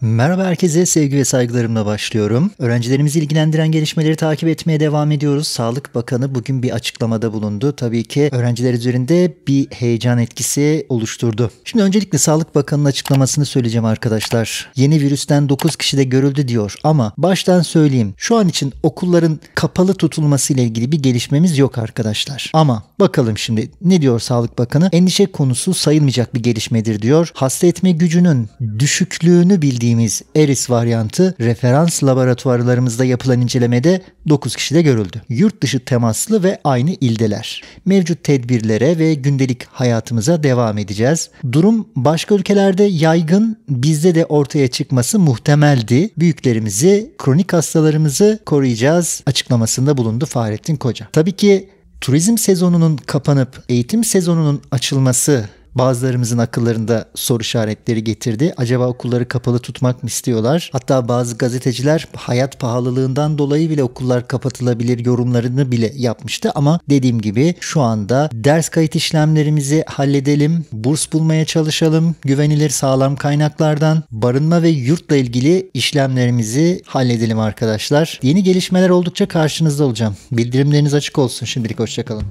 Merhaba herkese sevgi ve saygılarımla başlıyorum. Öğrencilerimizi ilgilendiren gelişmeleri takip etmeye devam ediyoruz. Sağlık Bakanı bugün bir açıklamada bulundu. Tabii ki öğrenciler üzerinde bir heyecan etkisi oluşturdu. Şimdi öncelikle Sağlık Bakanı'nın açıklamasını söyleyeceğim arkadaşlar. Yeni virüsten 9 kişide görüldü diyor ama baştan söyleyeyim. Şu an için okulların kapalı tutulması ile ilgili bir gelişmemiz yok arkadaşlar. Ama bakalım şimdi ne diyor Sağlık Bakanı? Endişe konusu sayılmayacak bir gelişmedir diyor. Hasta etme gücünün düşüklüğünü bildiğim bildiğimiz Eris varyantı referans laboratuvarlarımızda yapılan incelemede 9 kişide görüldü. Yurt dışı temaslı ve aynı ildeler. Mevcut tedbirlere ve gündelik hayatımıza devam edeceğiz. Durum başka ülkelerde yaygın, bizde de ortaya çıkması muhtemeldi. Büyüklerimizi, kronik hastalarımızı koruyacağız açıklamasında bulundu Fahrettin Koca. Tabii ki turizm sezonunun kapanıp eğitim sezonunun açılması bazılarımızın akıllarında soru işaretleri getirdi. Acaba okulları kapalı tutmak mı istiyorlar? Hatta bazı gazeteciler hayat pahalılığından dolayı bile okullar kapatılabilir yorumlarını bile yapmıştı ama dediğim gibi şu anda ders kayıt işlemlerimizi halledelim, burs bulmaya çalışalım, güvenilir sağlam kaynaklardan barınma ve yurtla ilgili işlemlerimizi halledelim arkadaşlar. Yeni gelişmeler oldukça karşınızda olacağım. Bildirimleriniz açık olsun. Şimdilik hoşçakalın.